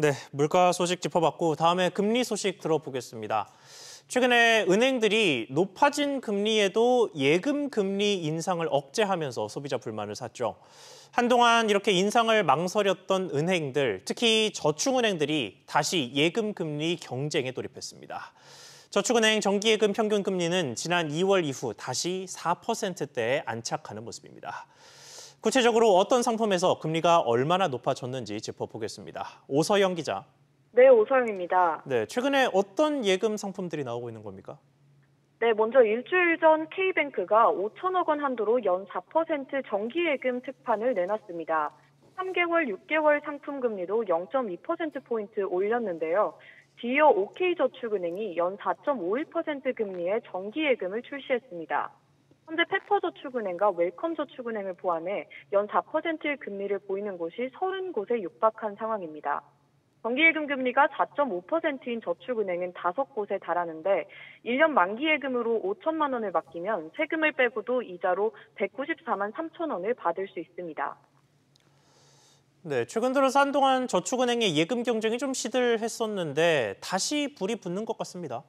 네, 물가 소식 짚어봤고 다음에 금리 소식 들어보겠습니다. 최근에 은행들이 높아진 금리에도 예금 금리 인상을 억제하면서 소비자 불만을 샀죠. 한동안 이렇게 인상을 망설였던 은행들, 특히 저축은행들이 다시 예금 금리 경쟁에 돌입했습니다. 저축은행 정기예금 평균 금리는 지난 2월 이후 다시 4%대에 안착하는 모습입니다. 구체적으로 어떤 상품에서 금리가 얼마나 높아졌는지 짚어보겠습니다. 오서영 기자. 네, 오서영입니다. 네, 최근에 어떤 예금 상품들이 나오고 있는 겁니까? 네, 먼저 일주일 전 K뱅크가 5천억 원 한도로 연 4% 정기예금 특판을 내놨습니다. 3개월, 6개월 상품 금리도 0.2%포인트 올렸는데요. 디어 OK저축은행이 연 4.51% 금리의 정기예금을 출시했습니다. 현재 페퍼저축은행과 웰컴저축은행을 포함해 연 4%의 금리를 보이는 곳이 30곳에 육박한 상황입니다. 정기예금 금리가 4.5%인 저축은행은 5곳에 달하는데 1년 만기예금으로 5천만 원을 맡기면 세금을 빼고도 이자로 194만 3천 원을 받을 수 있습니다. 네, 최근 들어서 한동안 저축은행의 예금 경쟁이 좀 시들했었는데 다시 불이 붙는 것 같습니다.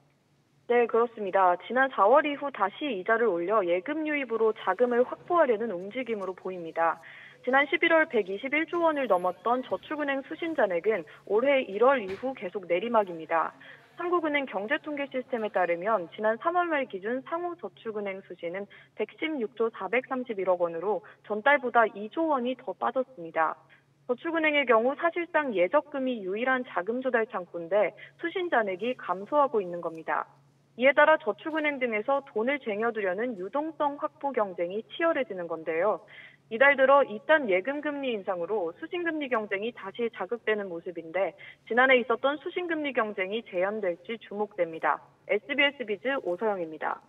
네, 그렇습니다. 지난 4월 이후 다시 이자를 올려 예금 유입으로 자금을 확보하려는 움직임으로 보입니다. 지난 11월 121조 원을 넘었던 저축은행 수신잔액은 올해 1월 이후 계속 내리막입니다. 한국은행 경제통계 시스템에 따르면 지난 3월 말 기준 상호 저축은행 수신은 116조 431억 원으로 전달보다 2조 원이 더 빠졌습니다. 저축은행의 경우 사실상 예적금이 유일한 자금 조달 창구인데 수신 잔액이 감소하고 있는 겁니다. 이에 따라 저축은행 등에서 돈을 쟁여두려는 유동성 확보 경쟁이 치열해지는 건데요. 이달 들어 이단 예금 금리 인상으로 수신금리 경쟁이 다시 자극되는 모습인데 지난해 있었던 수신금리 경쟁이 재현될지 주목됩니다. SBS 비즈 오서영입니다.